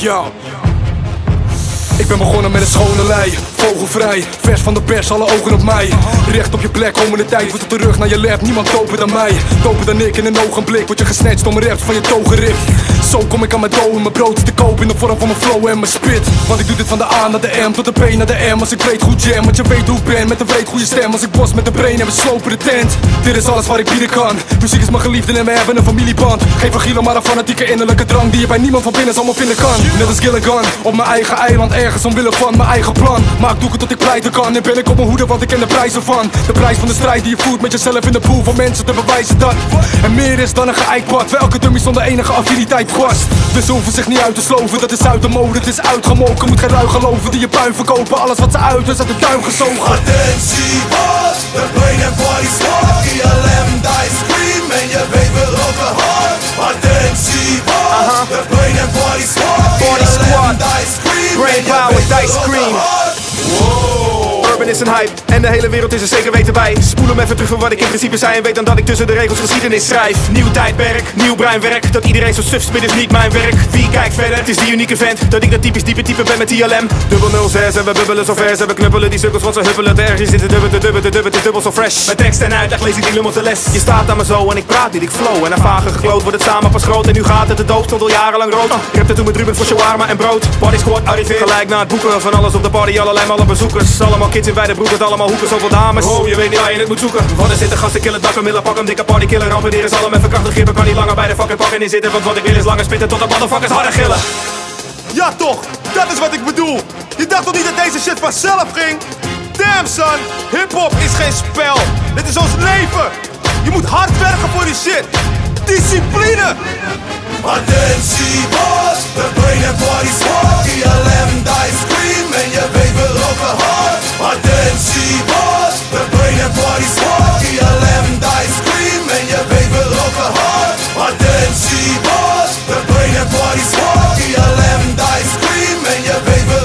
Yo. Ik ben begonnen met een schone lei, vogelvrij, vers van de pers, alle ogen op mij. Recht op je plek, komende tijd wordt het terug naar je lab, niemand doper dan mij. Doper dan ik in een ogenblik, word je gesnatcht om raps van je togen ript. Zo kom ik aan mijn dough en mijn brood is te koop in de vorm van mijn flow en mijn spit. Want ik doe dit van de A naar de M tot de P naar de M. Als ik weet goed jam, want je weet hoe ik ben, met een breed goede stem. Als ik bos met de brain en we slopen de tent. Dit is alles wat ik bieden kan. Muziek is mijn geliefde en we hebben een familieband. Geen van maar een fanatieke innerlijke drang die je bij niemand van binnen zomaar vinden kan. Net als Gilligan, op mijn eigen eiland ergens omwille van mijn eigen plan. Maar ik het tot ik pleiten kan en ben ik op mijn hoede, want ik ken de prijzen van. De prijs van de strijd die je voert met jezelf in de pool van mensen te bewijzen dat. En meer is dan een geëikt pad, welke dummy zonder enige affiniteit vast. Dus hoeven zich niet uit te sloven, dat is uit de mode, het is uitgemoken. Moet geen ruig geloven die je puin verkopen, alles wat ze uit is uit de tuin gezogen. Attentie was, de brain and body squad ILM die scream. hard Urban is een hype en de hele wereld is er zeker weten bij. Spoel hem even terug van wat ik in principe zei en weet dan dat ik tussen de regels geschiedenis schrijf. Nieuw tijdperk, nieuw breinwerk. Dat iedereen zo suf is niet mijn werk. Wie kijkt is die unieke vent. Dat ik dat typisch diepe type ben met ILM. Dubbel 06 en we bubbelen zo vers en we knuppelen die sukkels want ze huppelen. De ergens zitten dubbel, de dubbel, de dubbel, het is dubbel zo fresh. Met tekst en uitleg lees ik die lummel te les. Je staat aan me zo en ik praat niet, ik flow. En na vage gekloot wordt het samen pas groot. En nu gaat het, de doop stond al jarenlang rood. Ik heb het toen met Ruben voor shawarma en brood. Body squad arriveert gelijk na het boeken van alles op de party. Allerlei malle bezoekers. Allemaal kids in wijde broek met allemaal hoeken, zoveel dames. Oh, je weet niet waar je het moet zoeken. Wat er zitten gasten, killen dakken, millen, pak hem, dikke party, killen. Rampenderen zal hem even krachtig grippen. Kan niet langer bij de fucking pakken in zitten. Want wat ik wil is langer spitten tot de motherfuckers harder gillen. Ja toch, dat is wat ik bedoel. Je dacht toch niet dat deze shit vanzelf ging? Damn son, hip-hop is geen spel. Dit is ons leven. Je moet hard werken voor die shit. Discipline. Attentie